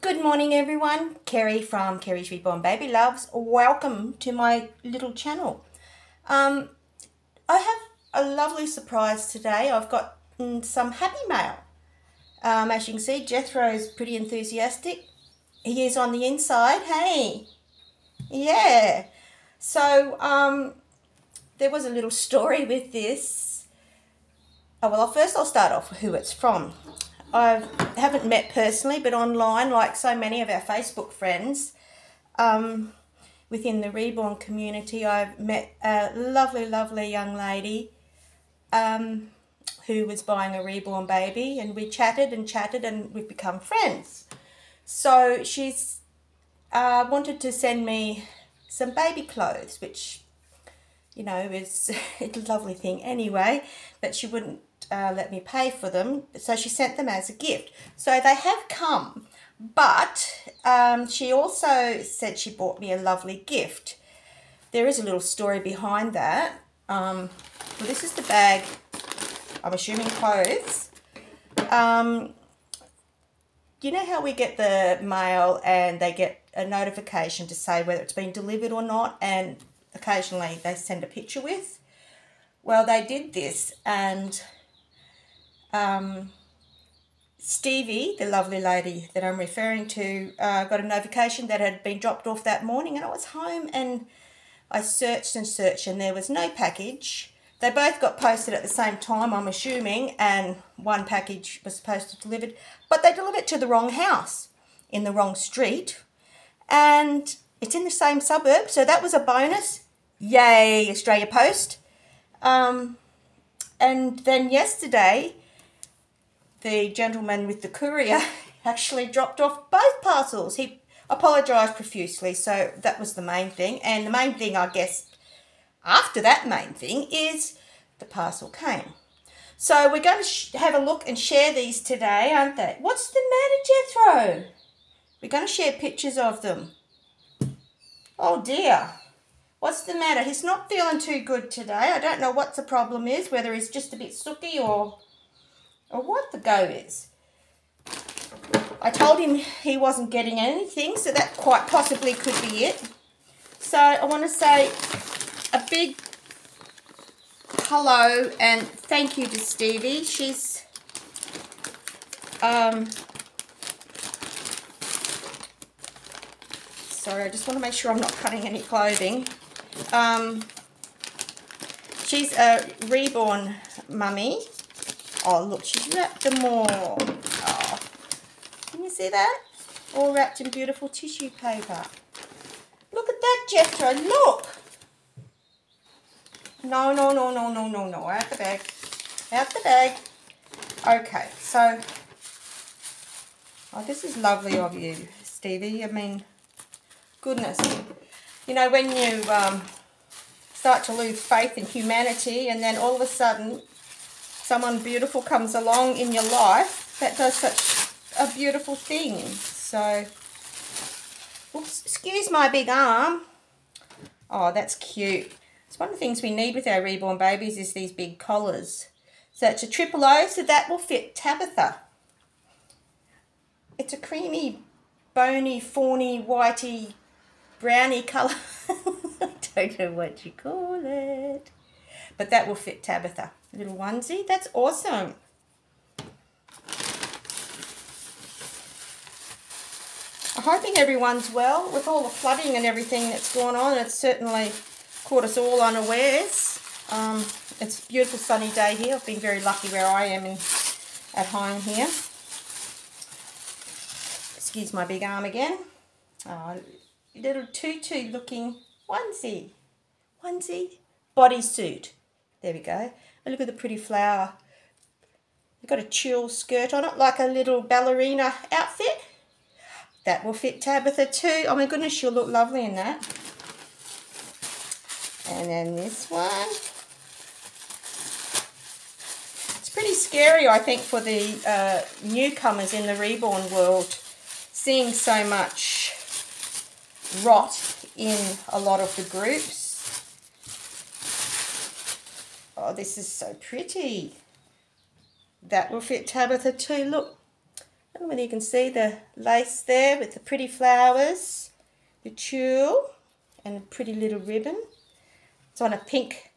Good morning, everyone. Kerry from Kerry's Reborn Baby Loves. Welcome to my little channel. Um, I have a lovely surprise today. I've got mm, some happy mail. Um, as you can see, Jethro is pretty enthusiastic. He is on the inside. Hey, yeah. So um, there was a little story with this. Oh, well, first I'll start off who it's from. I haven't met personally, but online, like so many of our Facebook friends, um, within the reborn community, I've met a lovely, lovely young lady um, who was buying a reborn baby, and we chatted and chatted, and we've become friends. So she's uh, wanted to send me some baby clothes, which you know is a lovely thing anyway, but she wouldn't uh, let me pay for them. So she sent them as a gift. So they have come, but um, she also said she bought me a lovely gift. There is a little story behind that. Um, well, this is the bag, I'm assuming clothes. Um, you know how we get the mail and they get a notification to say whether it's been delivered or not and occasionally they send a picture with? Well, they did this and um, Stevie, the lovely lady that I'm referring to, uh, got a notification that had been dropped off that morning, and I was home and I searched and searched, and there was no package. They both got posted at the same time, I'm assuming, and one package was supposed to be delivered, but they delivered to the wrong house in the wrong street, and it's in the same suburb, so that was a bonus. Yay, Australia Post. Um, and then yesterday, the gentleman with the courier actually dropped off both parcels. He apologised profusely, so that was the main thing. And the main thing, I guess, after that main thing is the parcel came. So we're going to have a look and share these today, aren't they? What's the matter, Jethro? We're going to share pictures of them. Oh dear. What's the matter? He's not feeling too good today. I don't know what the problem is, whether he's just a bit sooky or or what the go is. I told him he wasn't getting anything, so that quite possibly could be it. So I want to say a big hello and thank you to Stevie. She's um sorry, I just want to make sure I'm not cutting any clothing. Um, she's a reborn mummy Oh, look, she's wrapped them all. Oh, can you see that? All wrapped in beautiful tissue paper. Look at that, Jethro, look. No, no, no, no, no, no, no, out the bag. Out the bag. Okay, so, oh, this is lovely of you, Stevie. I mean, goodness. You know, when you um, start to lose faith in humanity and then all of a sudden someone beautiful comes along in your life that does such a beautiful thing. So, oops, excuse my big arm. Oh, that's cute. It's one of the things we need with our reborn babies is these big collars. So it's a triple O, so that will fit Tabitha. It's a creamy, bony, fawny, whitey, browny colour. I don't know what you call it. But that will fit Tabitha little onesie. That's awesome. I'm hoping everyone's well with all the flooding and everything that's gone on. It's certainly caught us all unawares. Um, it's a beautiful sunny day here. I've been very lucky where I am in, at home here. Excuse my big arm again. Oh, little tutu looking onesie. Onesie. Bodysuit. There we go. And look at the pretty flower. You've got a chill skirt on it, like a little ballerina outfit. That will fit Tabitha too. Oh my goodness, she'll look lovely in that. And then this one. It's pretty scary, I think, for the uh, newcomers in the reborn world, seeing so much rot in a lot of the groups. Oh, this is so pretty. That will fit Tabitha too. Look, oh, don't know you can see the lace there with the pretty flowers, the tulle, and a pretty little ribbon. It's on a pink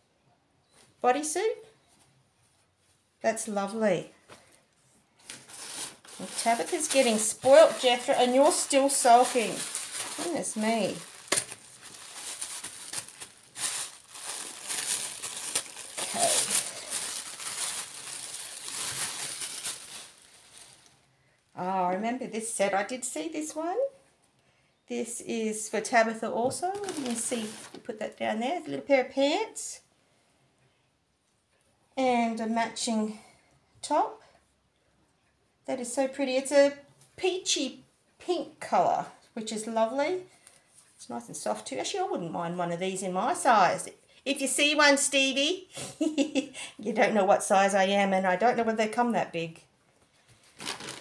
bodysuit. That's lovely. Well, Tabitha's getting spoilt, Jethro, and you're still sulking. Oh, Goodness me. Okay. Oh, remember this set. I did see this one. This is for Tabitha also. You can see, put that down there. A little pair of pants. And a matching top. That is so pretty. It's a peachy pink colour, which is lovely. It's nice and soft too. Actually, I wouldn't mind one of these in my size. If you see one, Stevie, you don't know what size I am, and I don't know whether they come that big.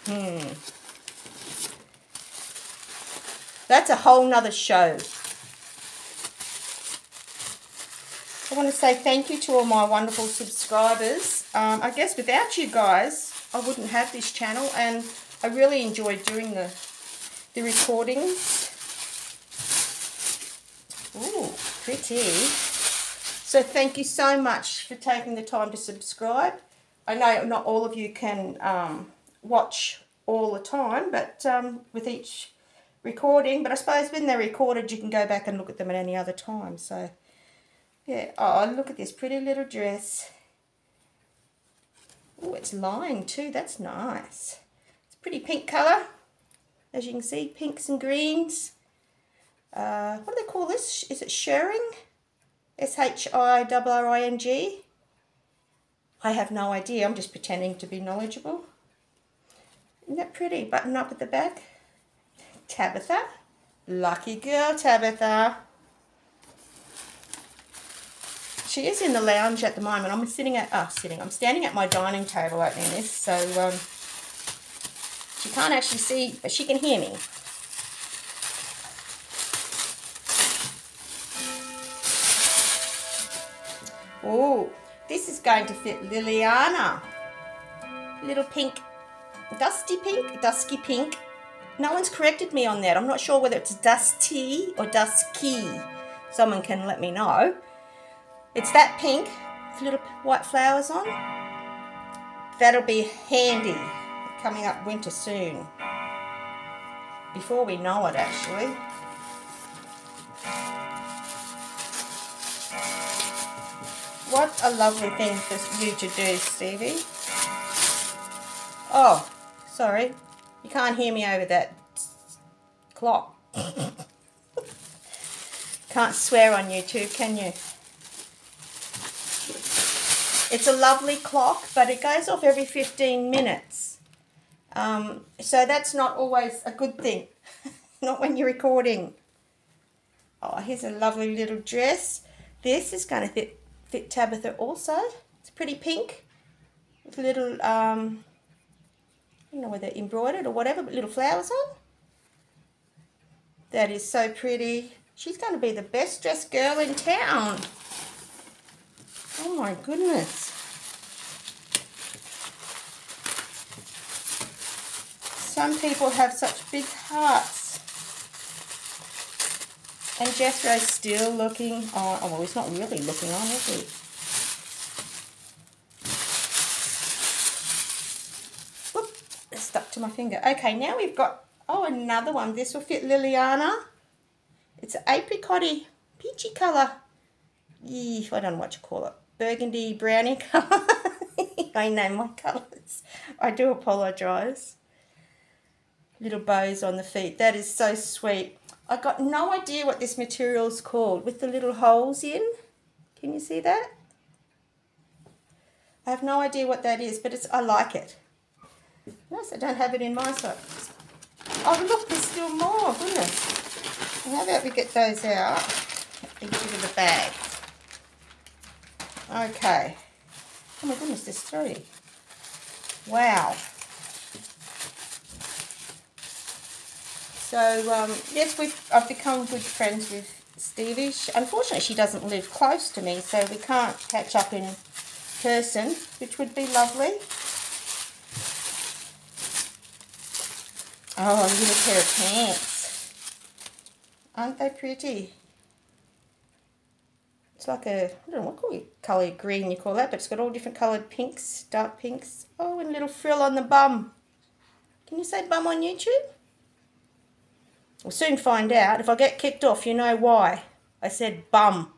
Hmm. That's a whole nother show. I want to say thank you to all my wonderful subscribers. Um, I guess without you guys, I wouldn't have this channel and I really enjoy doing the, the recordings. Ooh, pretty. So thank you so much for taking the time to subscribe. I know not all of you can um, watch all the time, but um, with each recording, but I suppose when they're recorded you can go back and look at them at any other time. So yeah, oh look at this pretty little dress. Oh, it's lined too. That's nice. It's pretty pink colour. As you can see, pinks and greens. Uh, what do they call this? Is it shirring? S-H-I-R-R-I-N-G? I have no idea. I'm just pretending to be knowledgeable. Isn't that pretty? Button up at the back. Tabitha. Lucky girl, Tabitha. She is in the lounge at the moment. I'm sitting at, oh, sitting, I'm standing at my dining table opening this, so um, she can't actually see, but she can hear me. Oh, this is going to fit Liliana. Little pink, dusty pink, dusky pink. No one's corrected me on that. I'm not sure whether it's dusty or dusky. Someone can let me know. It's that pink with little white flowers on. That'll be handy coming up winter soon. Before we know it actually. What a lovely thing for you to do, Stevie. Oh, sorry. You can't hear me over that clock. can't swear on YouTube, can you? It's a lovely clock, but it goes off every 15 minutes. Um, so that's not always a good thing. not when you're recording. Oh, here's a lovely little dress. This is going to fit, fit Tabitha also. It's pretty pink with a little, um, Don't know whether embroidered or whatever, but little flowers on. That is so pretty. She's going to be the best dressed girl in town. Oh my goodness. Some people have such big hearts. And Jethro's still looking on. Oh, well, he's not really looking on, is he? Whoop, it's stuck to my finger. Okay, now we've got, oh, another one. This will fit Liliana. It's an apricotty, peachy colour. I don't know what you call it burgundy brownie colour. I know my colours. I do apologise. Little bows on the feet. That is so sweet. I got no idea what this material is called with the little holes in. Can you see that? I have no idea what that is, but it's I like it. Nice, I don't have it in my size. Oh, look, there's still more. Goodness. How about we get those out into the bag? Okay. Oh my goodness, there's three. Wow. So, um, yes, we've, I've become good friends with Stevie. Unfortunately, she doesn't live close to me, so we can't catch up in person, which would be lovely. Oh, a pair of pants. Aren't they pretty? It's like a, I don't know what colour green you call that, but it's got all different coloured pinks, dark pinks. Oh, and a little frill on the bum. Can you say bum on YouTube? We'll soon find out. If I get kicked off, you know why. I said bum.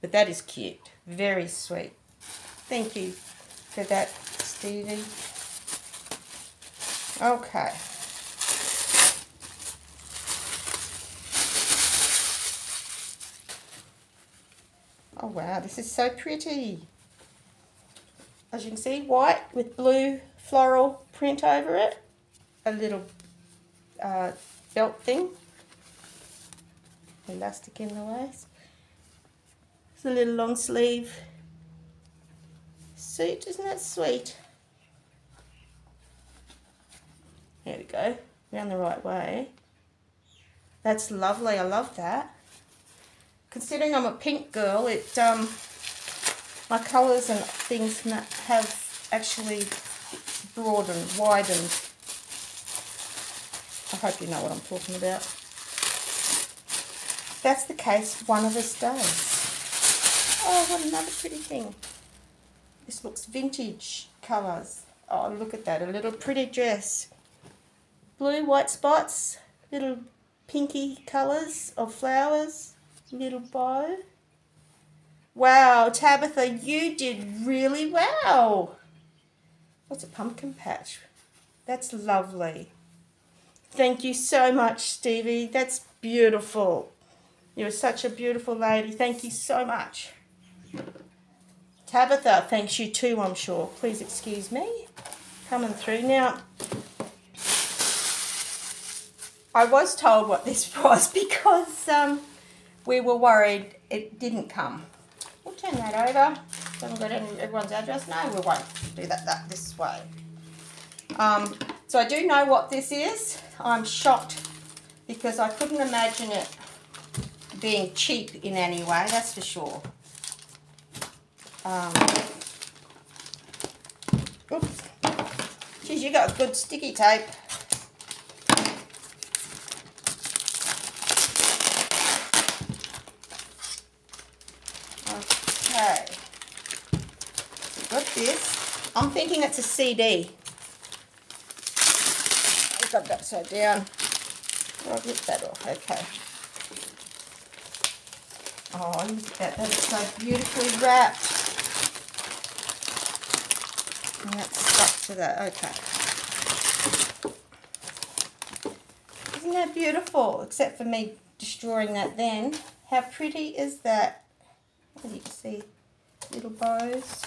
But that is cute. Very sweet. Thank you for that, Stevie. Okay. Oh wow, this is so pretty. As you can see, white with blue floral print over it. A little uh, belt thing. Elastic in the waist. It's a little long sleeve suit. Isn't that sweet? There we go. Round the right way. That's lovely. I love that. Considering I'm a pink girl, it um, my colours and things have actually broadened, widened. I hope you know what I'm talking about. If that's the case, one of us does. Oh, what another pretty thing. This looks vintage colours. Oh, look at that. A little pretty dress. Blue, white spots, little pinky colours of flowers, little bow. Wow, Tabitha, you did really well. What's a Pumpkin Patch? That's lovely. Thank you so much, Stevie. That's beautiful. You're such a beautiful lady. Thank you so much. Tabitha thanks you too, I'm sure. Please excuse me. Coming through. Now, I was told what this was because um, we were worried it didn't come. We'll turn that over. Haven't got everyone's address. No, we won't do that, that this way. Um, so I do know what this is. I'm shocked because I couldn't imagine it being cheap in any way, that's for sure. Um, oops. Geez, you got good sticky tape. Okay. Got this. I'm thinking it's a CD. I've got that upside down. I'll get that off. Okay. Oh, look at that. That is so beautifully wrapped. And that's stuck to that. Okay. Isn't that beautiful? Except for me destroying that then. How pretty is that? As you see, little bows.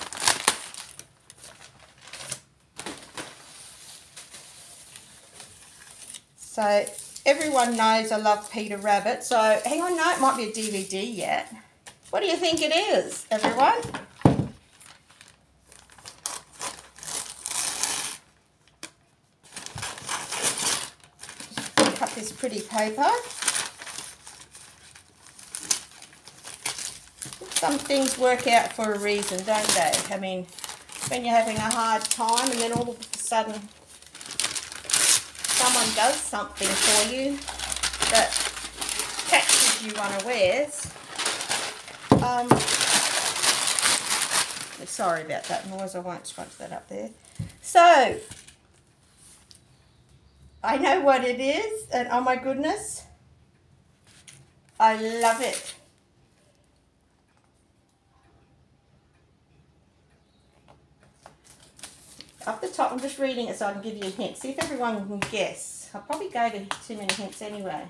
So everyone knows I love Peter Rabbit. So hang on, no, it might be a DVD yet. What do you think it is, everyone? Cut this pretty paper. Some things work out for a reason, don't they? I mean, when you're having a hard time and then all of a sudden someone does something for you that catches you unawares. Um, sorry about that noise, I won't scrunch that up there. So, I know what it is, and oh my goodness, I love it. Up the top, I'm just reading it so I can give you a hint. See if everyone can guess. I probably gave too many hints anyway.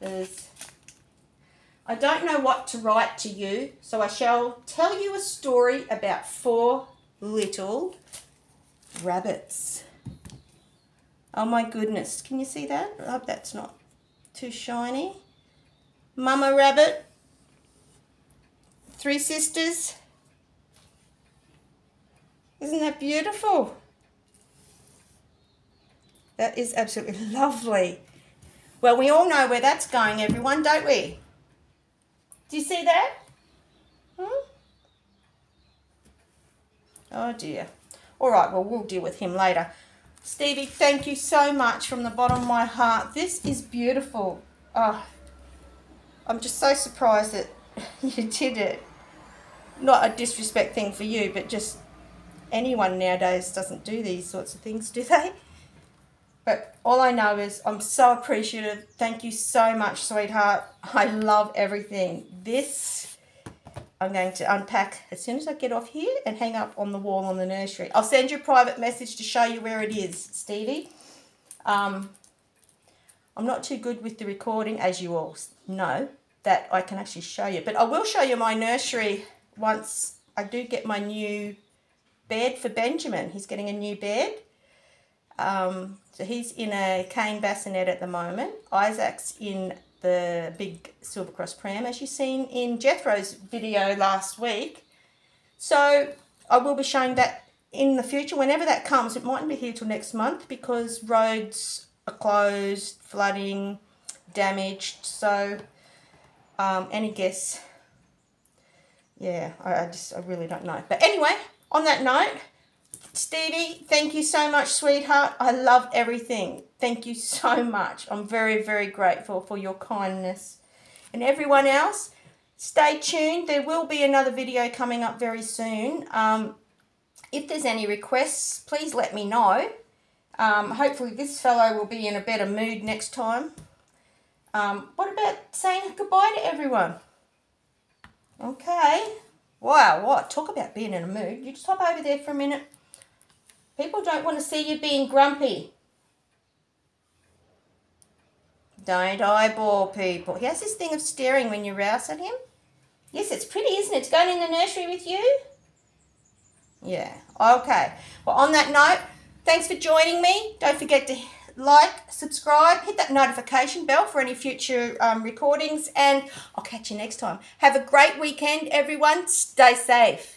There's, I don't know what to write to you, so I shall tell you a story about four little rabbits. Oh my goodness, can you see that? I hope that's not too shiny. Mama Rabbit, three sisters. Isn't that beautiful? That is absolutely lovely. Well, we all know where that's going, everyone, don't we? Do you see that? Hmm? Oh dear. All right, well, we'll deal with him later. Stevie, thank you so much from the bottom of my heart. This is beautiful. Oh, I'm just so surprised that you did it. Not a disrespect thing for you, but just anyone nowadays doesn't do these sorts of things, do they? But all I know is I'm so appreciative. Thank you so much, sweetheart. I love everything. This I'm going to unpack as soon as I get off here and hang up on the wall on the nursery. I'll send you a private message to show you where it is, Stevie. Um, I'm not too good with the recording, as you all know, that I can actually show you. But I will show you my nursery once I do get my new bed for Benjamin. He's getting a new bed. Um, so he's in a cane bassinet at the moment. Isaac's in the big Silver Cross pram, as you've seen in Jethro's video last week. So I will be showing that in the future, whenever that comes. It mightn't be here till next month because roads are closed, flooding, damaged. So um, any guess? Yeah, I, I just, I really don't know. But anyway, on that note, Stevie, thank you so much, sweetheart. I love everything. Thank you so much. I'm very, very grateful for your kindness. And everyone else, stay tuned. There will be another video coming up very soon. Um, if there's any requests, please let me know. Um, hopefully this fellow will be in a better mood next time. Um, what about saying goodbye to everyone? Okay. Wow, what? Talk about being in a mood. You just hop over there for a minute. People don't want to see you being grumpy. Don't eyeball people. He has this thing of staring when you rouse at him. Yes, it's pretty, isn't it? It's going in the nursery with you. Yeah, okay. Well, on that note, thanks for joining me. Don't forget to like, subscribe, hit that notification bell for any future um, recordings, and I'll catch you next time. Have a great weekend, everyone. Stay safe.